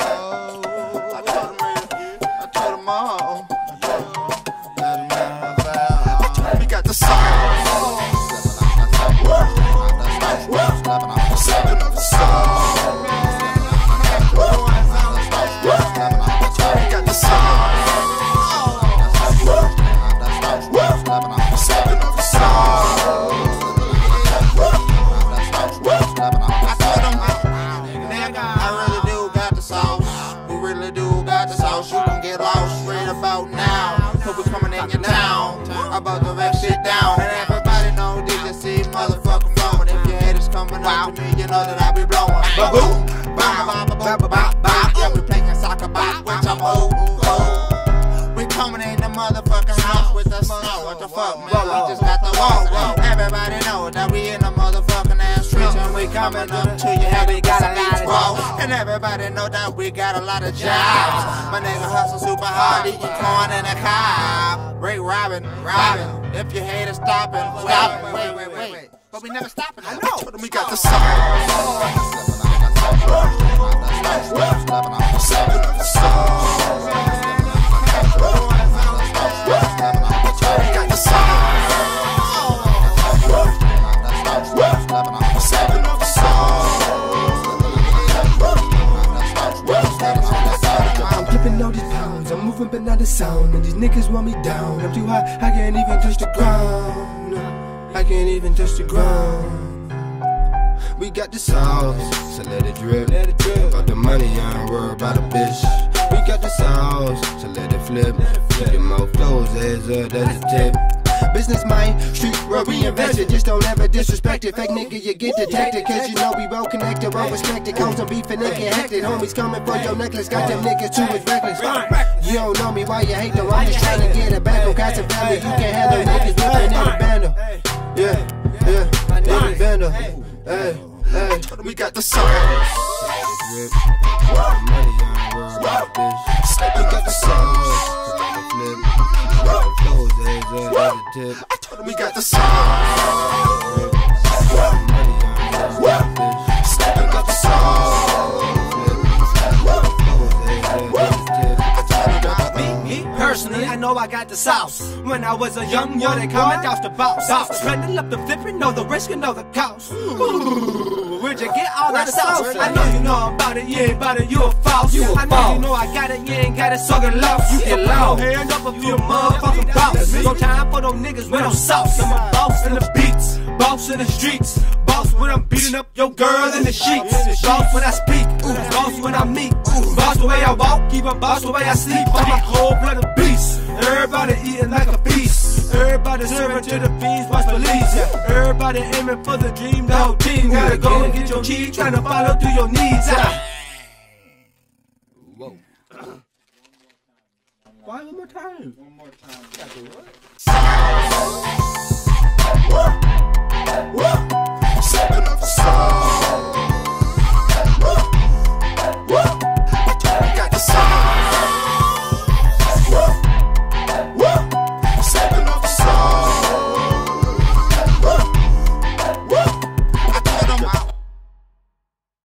Oh. I told him, I told him all. Sauce. You can get lost right about now. Cause we coming in your town. About to wreck shit down. And everybody know DJC motherfucking blowing. If your head is coming up to me, you know that I be blowing. Ba-boom. Ba ba ba ba ba ba. Yeah, we playing soccer bop, which I'm old. old. We coming in the motherfucking house with the snow. What the fuck, man? We just got the wall. Everybody know that we in the motherfucking ass streets and we coming up to you. And we got everybody know that we got a lot of jobs. My nigga hustle super hard, eating corn in a cob. Ray Robin, Robin. If you hate it, stop it. Stop it. Wait, wait, wait, wait. But we never stopping. I know. We got the sauce. Moving but not the sound. And these niggas want me down. I'm too high, I can't even touch the ground. I can't even touch the ground. We got the sauce, so let it drip. Let it drip. About the money, I ain't worried about a bitch. We got the sauce, so let it flip. Keep your mouth closed, heads up, that's the tip. Business mind, street where we invested. Just don't ever disrespect it. Fake nigga, you get detected. Cause you know we well connected, well respected. Comes on beef and they get hectic. Homies coming for your necklace. Got them niggas too much reckless. You don't know me, why you hate them? I'm just trying to get it back on Castons Family. You can't handle niggas with an bando. Yeah, yeah, nigga bando. Hey, hey. We got the sauce. We got the sauce. I told him we got the sauce. Stepping up the sauce. Me, me personally, I know I got the sauce. When I was a young boy, they me Dr. Boss. Sauce, spending up the flipping, know the risk and know the cost. Get all that sauce? I know you know about it, you ain't about it, you a false. You a I know you know I got it, you ain't got it, so get lost. You get lost. Hand up if you a motherfucking boss. No time for them niggas with no sauce. I'm a boss in the beats, boss in the streets. Boss when I'm beating up your girl in the sheets. Boss when I speak, ooh, boss when I meet. Ooh, Boss the way I walk, keep even boss the way I sleep. I'm a cold blooded beast. Everybody eating like a beast. Everybody serving to the fiends, watch police. Yeah. Everybody aiming for the dream, the whole team. Gotta go and get your cheese, trying to follow through your needs. Yeah. Why one more time? One more time.